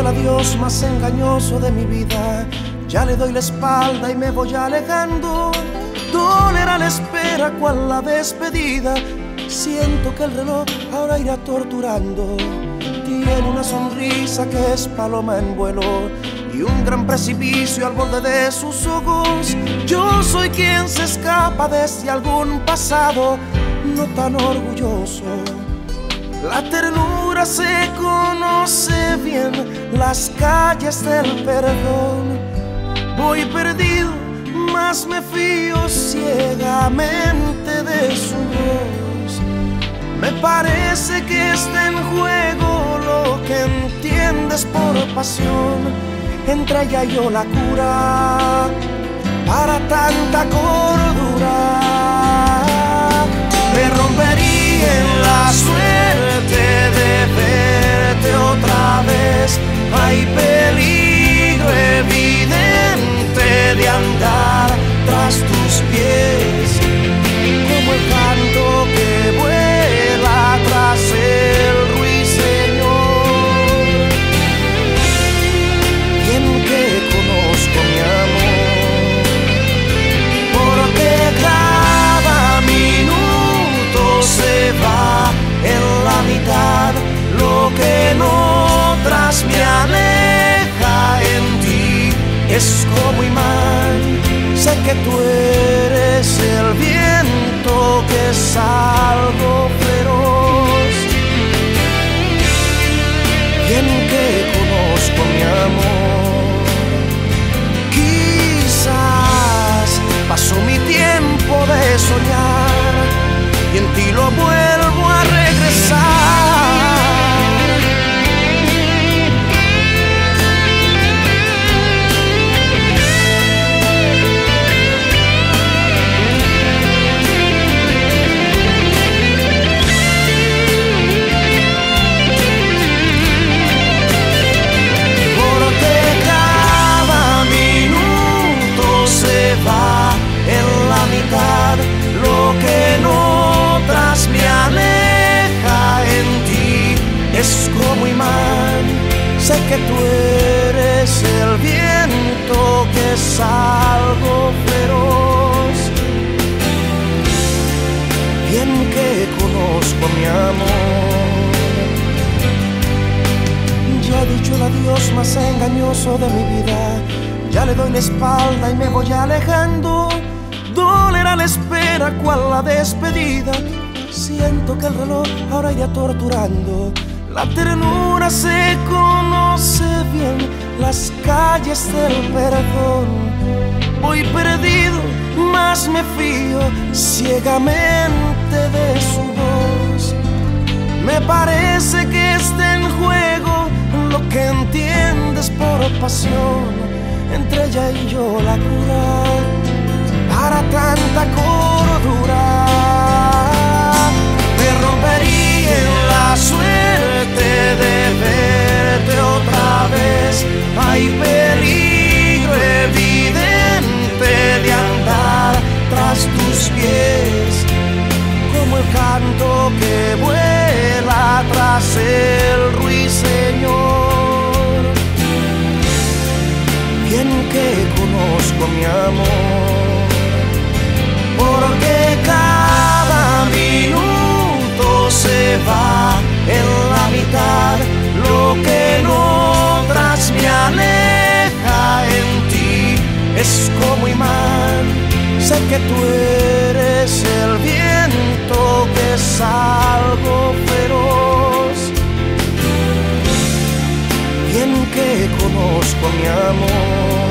adiós más engañoso de mi vida. Ya le doy la espalda y me voy alejando. Dolerá la espera cual la despedida. Siento que el reloj ahora irá torturando. Tiene una sonrisa que es paloma en vuelo y un gran precipicio al borde de sus ojos. Yo soy quien se escapa desde algún pasado no tan orgulloso. La ternura se conoce bien, las calles del perdón. Voy perdido, más me fío ciegamente de su voz. Me parece que está en juego lo que entiendes por pasión entre ella yo la cura para tanta cordura. Me rompería en es como imán. Sé que tú eres el viento que es Sé que tú eres el viento que es algo feroz. Bien que conozco mi amor. Ya he dicho el adiós más engañoso de mi vida. Ya le doy la espalda y me voy alejando. Dolerá la espera cual la despedida. Siento que el reloj ahora irá torturando la ternura se conoce bien, las calles del perdón. Voy perdido, más me fío ciegamente de su voz. Me parece que está en juego lo que entiendes por pasión. Entre ella y yo la cura para tanta cordura. Me rompería la suerte de verte otra vez. Hay peligro evidente de andar tras tus pies, como el canto que vuela tras el ruiseñor. Bien que conozco mi amor, que tú eres el viento que es algo feroz. Bien que conozco mi amor